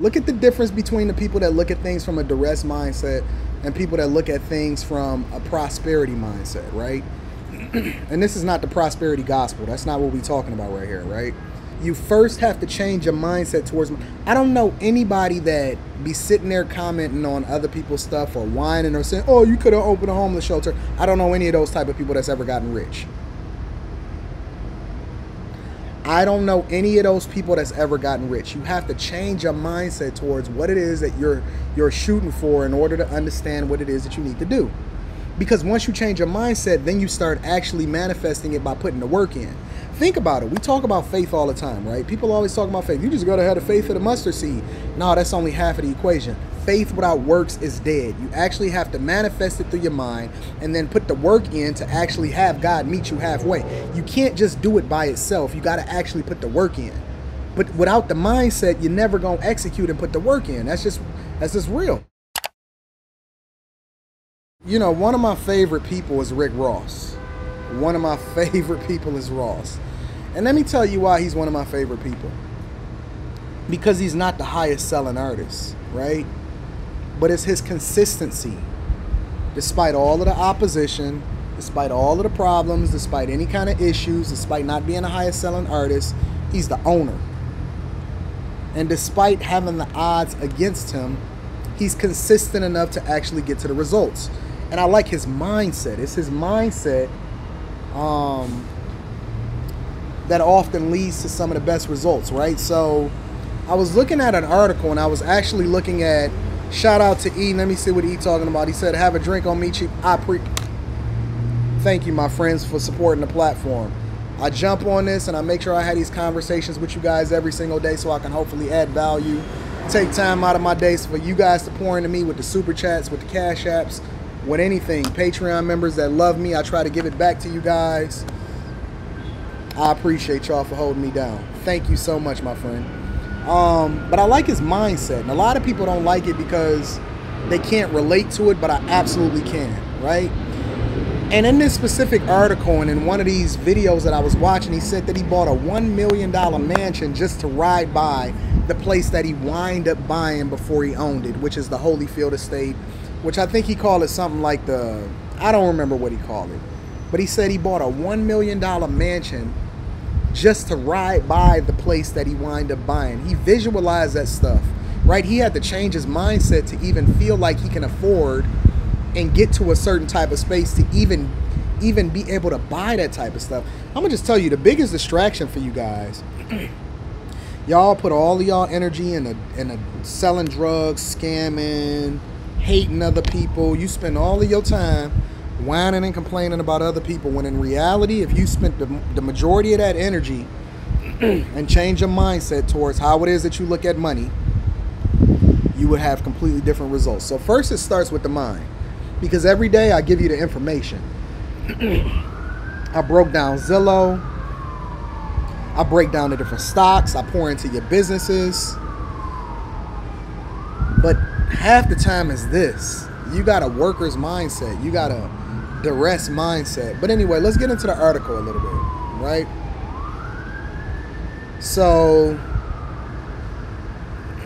Look at the difference between the people that look at things from a duress mindset and people that look at things from a prosperity mindset, right? and this is not the prosperity gospel. That's not what we're talking about right here, right? You first have to change your mindset towards. I don't know anybody that be sitting there commenting on other people's stuff or whining or saying, "Oh, you could have opened a homeless shelter." I don't know any of those type of people that's ever gotten rich. I don't know any of those people that's ever gotten rich. You have to change your mindset towards what it is that you're you're shooting for in order to understand what it is that you need to do. Because once you change your mindset, then you start actually manifesting it by putting the work in. Think about it. We talk about faith all the time, right? People always talk about faith. You just gotta have the faith of the mustard seed. No, that's only half of the equation faith without works is dead. You actually have to manifest it through your mind and then put the work in to actually have God meet you halfway. You can't just do it by itself. You got to actually put the work in. But without the mindset, you're never to execute and put the work in. That's just that's just real. You know, one of my favorite people is Rick Ross. One of my favorite people is Ross. And let me tell you why he's one of my favorite people. Because he's not the highest selling artist, right? but it's his consistency. Despite all of the opposition, despite all of the problems, despite any kind of issues, despite not being the highest selling artist, he's the owner. And despite having the odds against him, he's consistent enough to actually get to the results. And I like his mindset. It's his mindset um, that often leads to some of the best results, right? So I was looking at an article and I was actually looking at Shout out to E. Let me see what E talking about. He said, "Have a drink on me, cheap." I pre. Thank you, my friends, for supporting the platform. I jump on this and I make sure I have these conversations with you guys every single day, so I can hopefully add value. Take time out of my days for you guys to pour into me with the super chats, with the cash apps, with anything. Patreon members that love me, I try to give it back to you guys. I appreciate y'all for holding me down. Thank you so much, my friend. Um, but I like his mindset, and a lot of people don't like it because they can't relate to it, but I absolutely can, right? And in this specific article and in one of these videos that I was watching, he said that he bought a $1 million mansion just to ride by the place that he wind up buying before he owned it, which is the Holyfield Estate, which I think he called it something like the, I don't remember what he called it. But he said he bought a $1 million mansion just to ride by the place that he wind up buying. He visualized that stuff, right? He had to change his mindset to even feel like he can afford and get to a certain type of space to even even be able to buy that type of stuff. I'm gonna just tell you the biggest distraction for you guys. y'all put all y'all energy in a in a selling drugs, scamming, hating other people. You spend all of your time whining and complaining about other people when in reality if you spent the, the majority of that energy and change your mindset towards how it is that you look at money you would have completely different results. So first it starts with the mind. Because every day i give you the information. I broke down zillow. I break down the different stocks. I pour into your businesses but half the time is this you got a worker's mindset you got a duress mindset. But anyway, let's get into the article a little bit, right? So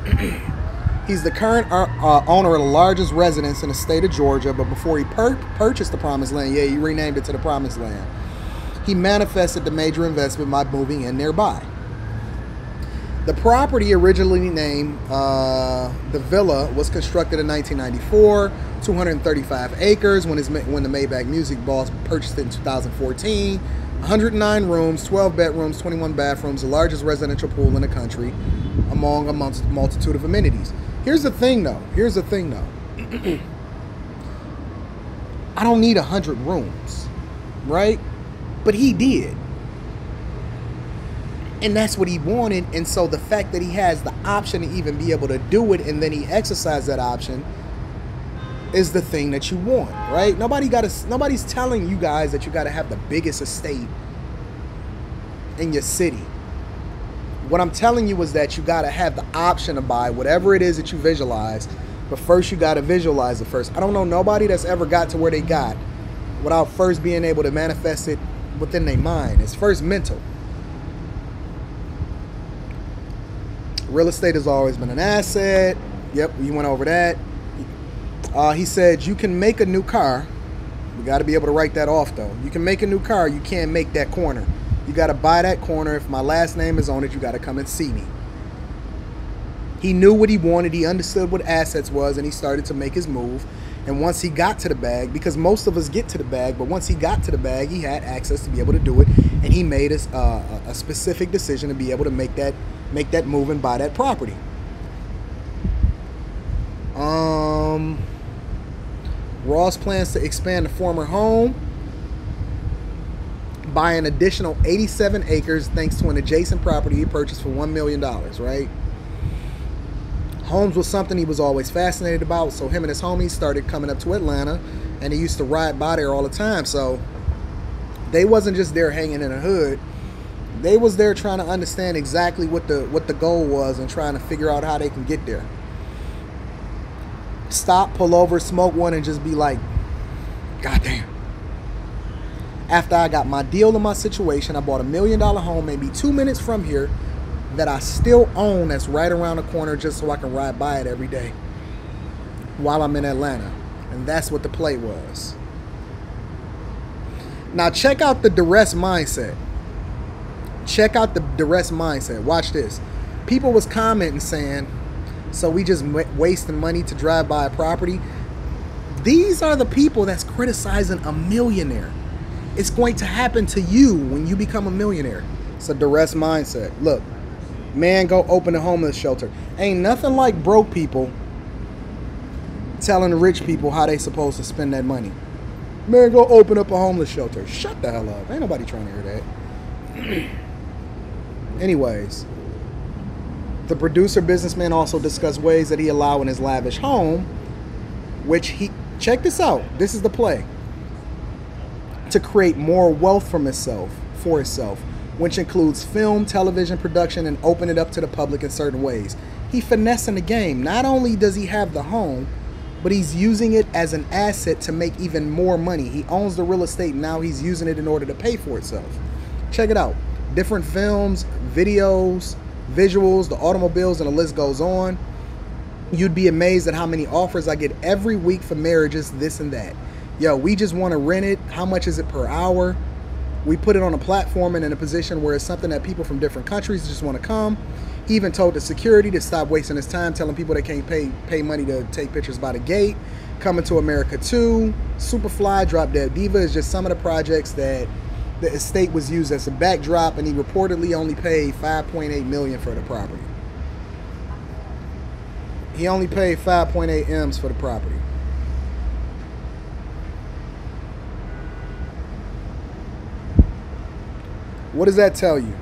he's the current uh, uh, owner of the largest residence in the state of Georgia, but before he per- purchased the Promised Land, yeah, he renamed it to the Promised Land. He manifested the major investment by moving in nearby. The property, originally named uh, the Villa, was constructed in 1994, 235 acres when, his, when the Maybach Music Boss purchased it in 2014. 109 rooms, 12 bedrooms, 21 bathrooms, the largest residential pool in the country, among a multitude of amenities. Here's the thing, though. Here's the thing, though. I don't need 100 rooms, right? But he did and that's what he wanted. And so the fact that he has the option to even be able to do it and then he exercised that option is the thing that you want right? Nobody got nobody's telling you guys that you got to have the biggest estate in your city. What i'm telling you is that you got to have the option to buy whatever it is that you visualize but first you got to visualize it first. I don't know nobody that's ever got to where they got without first being able to manifest it within their mind. It's first mental Real estate has always been an asset. Yep, we went over that. Uh, he said you can make a new car. We got to be able to write that off though. You can make a new car. You can't make that corner. You got to buy that corner. If my last name is on it, you got to come and see me. He knew what he wanted. He understood what assets was, and he started to make his move. And once he got to the bag, because most of us get to the bag, but once he got to the bag, he had access to be able to do it, and he made a, uh, a specific decision to be able to make that make that move and buy that property. Um, Ross plans to expand the former home, buy an additional 87 acres thanks to an adjacent property he purchased for $1 million, right? Homes was something he was always fascinated about, so him and his homies started coming up to Atlanta, and he used to ride by there all the time. So they wasn't just there hanging in a hood; they was there trying to understand exactly what the what the goal was and trying to figure out how they can get there. Stop, pull over, smoke one, and just be like, "God damn." After I got my deal in my situation, I bought a million dollar home maybe two minutes from here that I still own that's right around the corner just so I can ride by it every day while I'm in Atlanta. And that's what the play was. Now check out the duress mindset. Check out the duress mindset. Watch this. People was commenting saying, so we just wasting money to drive by a property. These are the people that's criticizing a millionaire. It's going to happen to you when you become a millionaire. It's a duress mindset. Look, Man, go open a homeless shelter. Ain't nothing like broke people telling rich people how they supposed to spend that money. Man, go open up a homeless shelter. Shut the hell up. Ain't nobody trying to hear that. Anyways, the producer businessman also discussed ways that he allow in his lavish home, which he check this out. This is the play. To create more wealth from himself for himself which includes film, television production, and open it up to the public in certain ways. He finessing the game. Not only does he have the home, but he's using it as an asset to make even more money. He owns the real estate, now he's using it in order to pay for itself. Check it out. Different films, videos, visuals, the automobiles, and the list goes on. You'd be amazed at how many offers I get every week for marriages, this and that. Yo, we just want to rent it. How much is it per hour? we put it on a platform and in a position where it's something that people from different countries just want to come. Even told the security to stop wasting his time telling people they can't pay pay money to take pictures by the gate. Coming to America 2, Superfly, Drop Dead Diva is just some of the projects that the estate was used as a backdrop and he reportedly only paid 5.8 million for the property. He only paid 5.8 M's for the property. What does that tell you?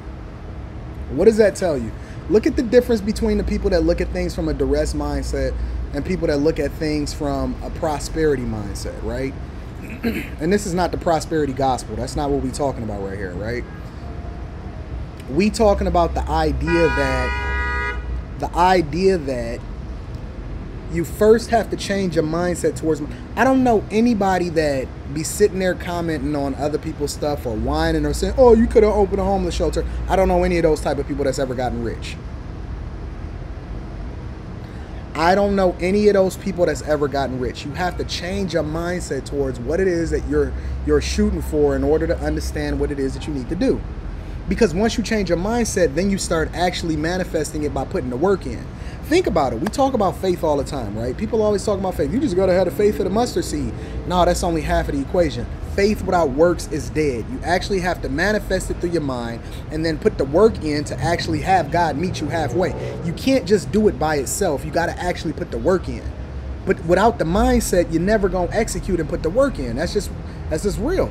What does that tell you? Look at the difference between the people that look at things from a duress mindset and people that look at things from a prosperity mindset, right? and this is not the prosperity gospel. That's not what we're talking about right here, right? We talking about the idea that the idea that you first have to change your mindset towards. I don't know anybody that be sitting there commenting on other people's stuff or whining or saying, "Oh, you could have opened a homeless shelter." I don't know any of those type of people that's ever gotten rich. I don't know any of those people that's ever gotten rich. You have to change your mindset towards what it is that you're you're shooting for in order to understand what it is that you need to do. Because once you change your mindset, then you start actually manifesting it by putting the work in think about it. We talk about faith all the time, right? People always talk about faith. You just got to have the faith of the mustard seed. No, that's only half of the equation. Faith without works is dead. You actually have to manifest it through your mind and then put the work in to actually have God meet you halfway. You can't just do it by itself. You got to actually put the work in. But without the mindset, you're never going to execute and put the work in. That's just that's just real.